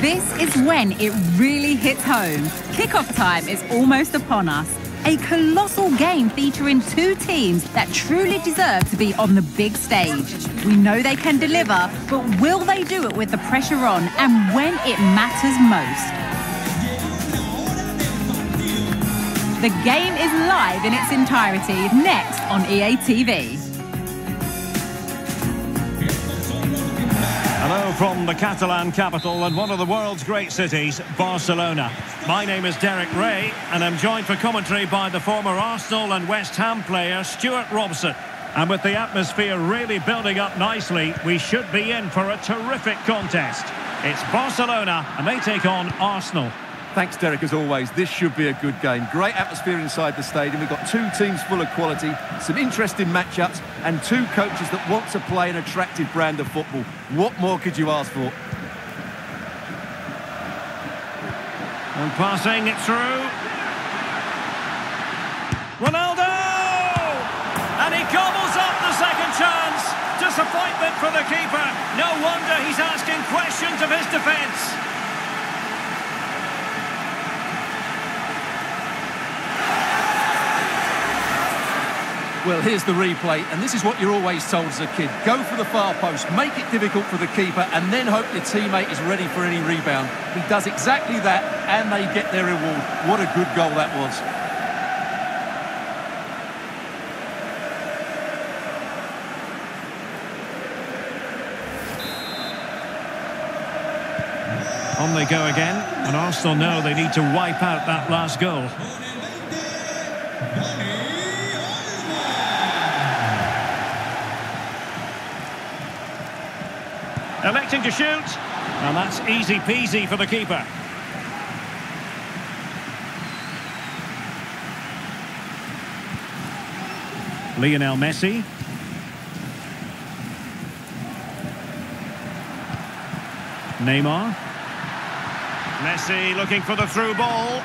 This is when it really hits home. Kickoff time is almost upon us. A colossal game featuring two teams that truly deserve to be on the big stage. We know they can deliver, but will they do it with the pressure on and when it matters most? The game is live in its entirety next on EA TV. Hello from the Catalan capital and one of the world's great cities, Barcelona. My name is Derek Rae and I'm joined for commentary by the former Arsenal and West Ham player Stuart Robson. And with the atmosphere really building up nicely, we should be in for a terrific contest. It's Barcelona and they take on Arsenal. Thanks, Derek, as always. This should be a good game. Great atmosphere inside the stadium. We've got two teams full of quality, some interesting matchups, and two coaches that want to play an attractive brand of football. What more could you ask for? And passing it through. Ronaldo! And he gobbles up the second chance. Disappointment for the keeper. No wonder he's asking questions of his defence. Well, here's the replay, and this is what you're always told as a kid. Go for the far post, make it difficult for the keeper, and then hope your teammate is ready for any rebound. He does exactly that, and they get their reward. What a good goal that was. On they go again, and Arsenal know they need to wipe out that last goal. Electing to shoot. And that's easy peasy for the keeper. Lionel Messi. Neymar. Messi looking for the through ball.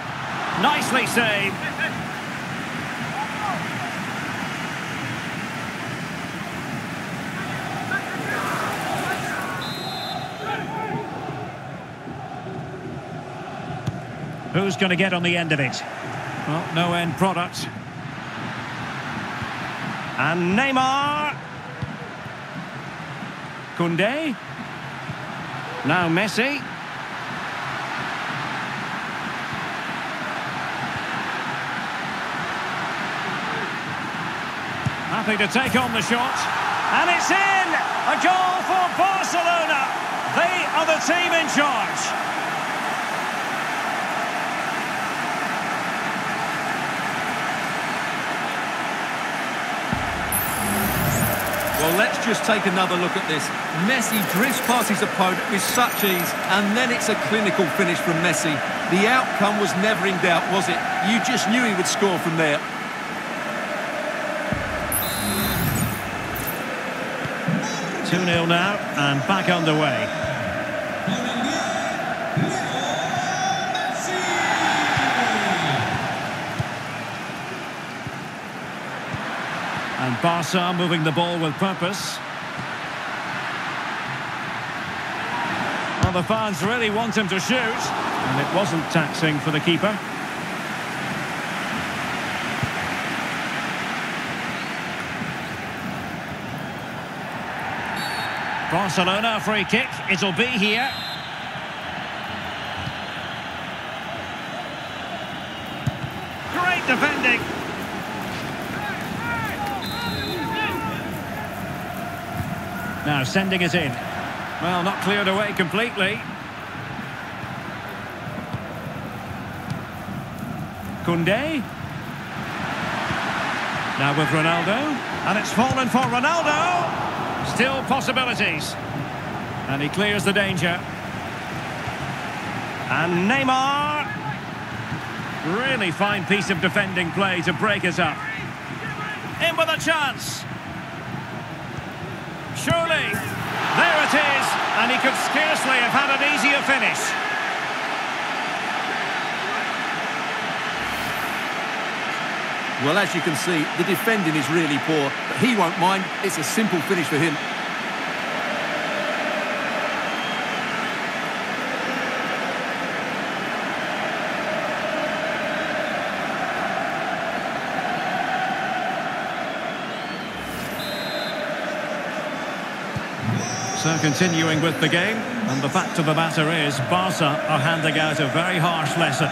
Nicely saved. Who's going to get on the end of it? Well, no end product. And Neymar. Koundé. Now Messi. Happy to take on the shot. And it's in! A goal for Barcelona. They are the team in charge. Well, let's just take another look at this. Messi drifts past his opponent with such ease, and then it's a clinical finish from Messi. The outcome was never in doubt, was it? You just knew he would score from there. Two 0 now, and back underway. And Barca moving the ball with purpose. Well, the fans really want him to shoot, and it wasn't taxing for the keeper. Barcelona free kick, it'll be here. Great defending. Now sending it in. Well, not cleared away completely. Koundé. Now with Ronaldo. And it's fallen for Ronaldo. Still possibilities. And he clears the danger. And Neymar. Really fine piece of defending play to break us up. In with a chance. Surely. There it is. And he could scarcely have had an easier finish. Well, as you can see, the defending is really poor, but he won't mind. It's a simple finish for him. So continuing with the game, and the fact of the matter is, Barca are handing out a very harsh lesson.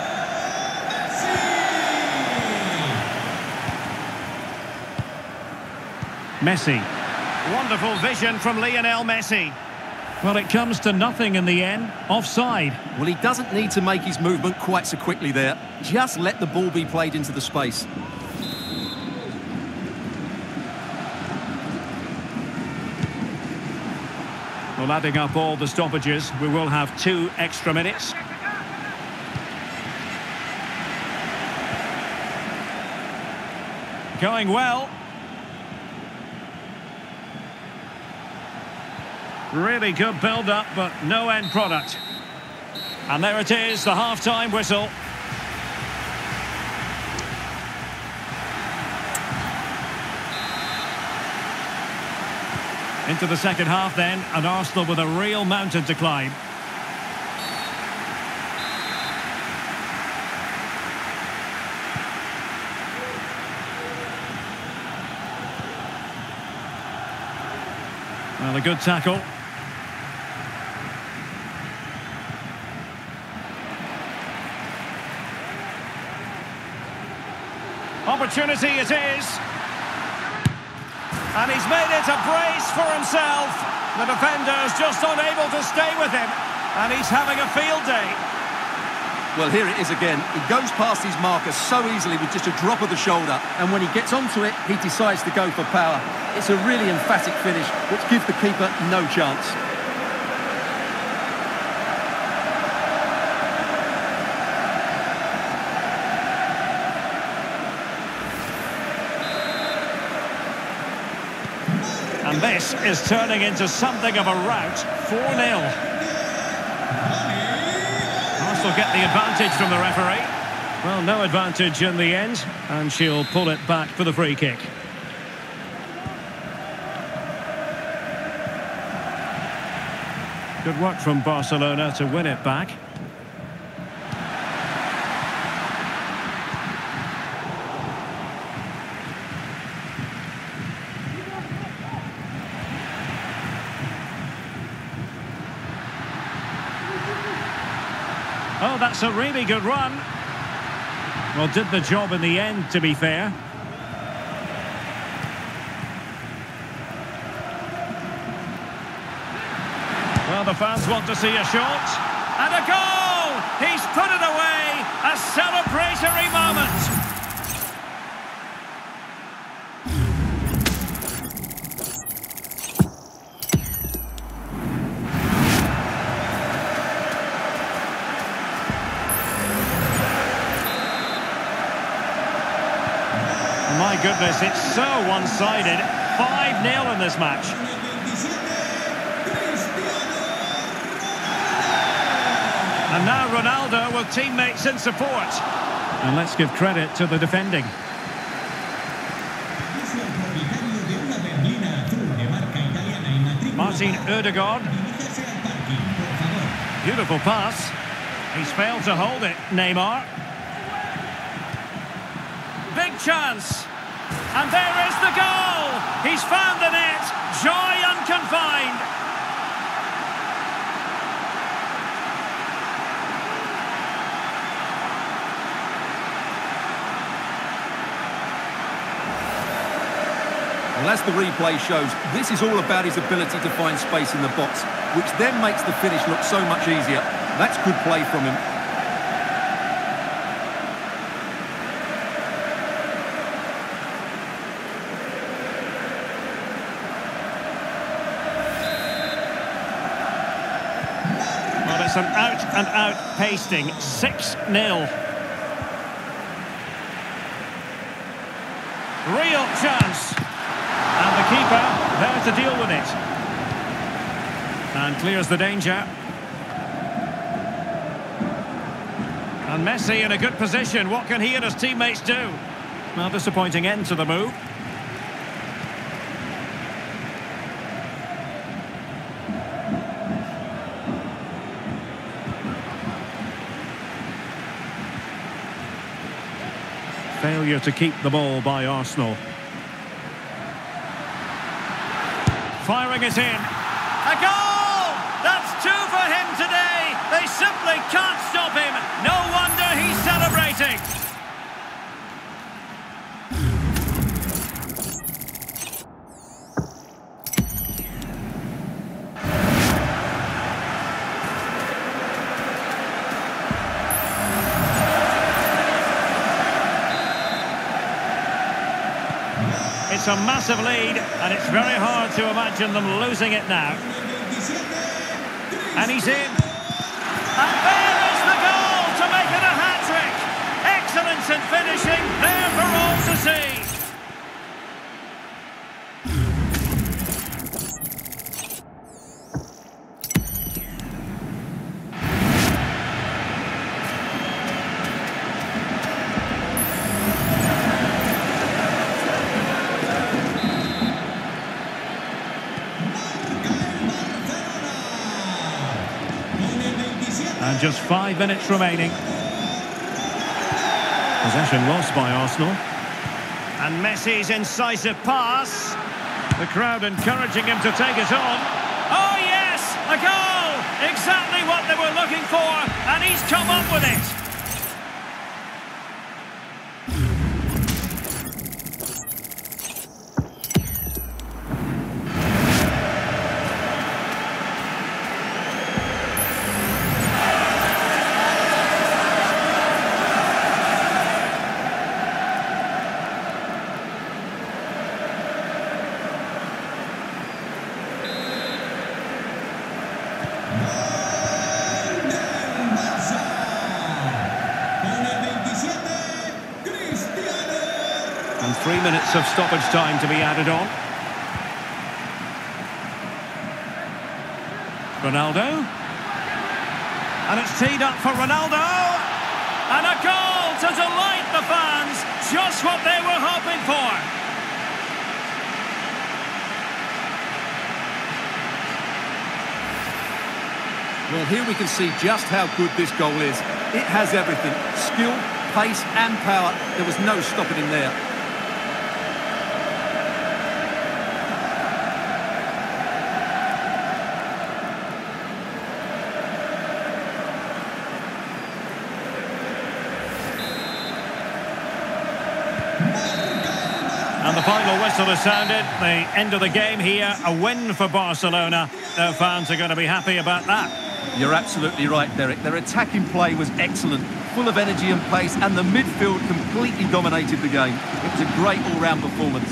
Messi. Wonderful vision from Lionel Messi. Well, it comes to nothing in the end. Offside. Well, he doesn't need to make his movement quite so quickly there. Just let the ball be played into the space. Well, adding up all the stoppages, we will have two extra minutes. Going well. Really good build-up, but no end product. And there it is, the half-time whistle. Into the second half then, and Arsenal with a real mountain to climb. Well, a good tackle. Opportunity it is. And he's made it a brace for himself. The defender's just unable to stay with him. And he's having a field day. Well, here it is again. He goes past his marker so easily with just a drop of the shoulder. And when he gets onto it, he decides to go for power. It's a really emphatic finish, which gives the keeper no chance. And this is turning into something of a rout. 4-0. Arsenal get the advantage from the referee. Well, no advantage in the end, and she'll pull it back for the free kick. Good work from Barcelona to win it back. Oh, a really good run. Well, did the job in the end, to be fair. Well, the fans want to see a shot. And a goal! He's put it away! A celebratory moment! My goodness, it's so one-sided. 5-0 in this match. And now Ronaldo with teammates in support. And let's give credit to the defending. Martin Odegaard. Beautiful pass. He's failed to hold it, Neymar. Big chance. And there is the goal. He's found the net. Joy unconfined. Well, as the replay shows, this is all about his ability to find space in the box, which then makes the finish look so much easier. That's good play from him. Well, it's an out-and-out pasting. 6-0. Real chance. And the keeper there to deal with it. And clears the danger. And Messi in a good position. What can he and his teammates do? Well, disappointing end to the move. Failure to keep the ball by Arsenal. Firing it in. A goal! That's two for him today. They simply can't stop him. No wonder he's celebrating. It's a massive lead, and it's very hard to imagine them losing it now. And he's in. And And just five minutes remaining. Possession lost by Arsenal. And Messi's incisive pass. The crowd encouraging him to take it on. Oh yes, a goal! Exactly what they were looking for, and he's come up with it. Three minutes of stoppage time to be added on. Ronaldo. And it's teed up for Ronaldo. And a goal to delight the fans. Just what they were hoping for. Well, here we can see just how good this goal is. It has everything. Skill, pace and power. There was no stopping him there. And the final whistle has sounded. The end of the game here. A win for Barcelona. Their fans are going to be happy about that. You're absolutely right, Derek. Their attacking play was excellent, full of energy and pace, and the midfield completely dominated the game. It was a great all-round performance.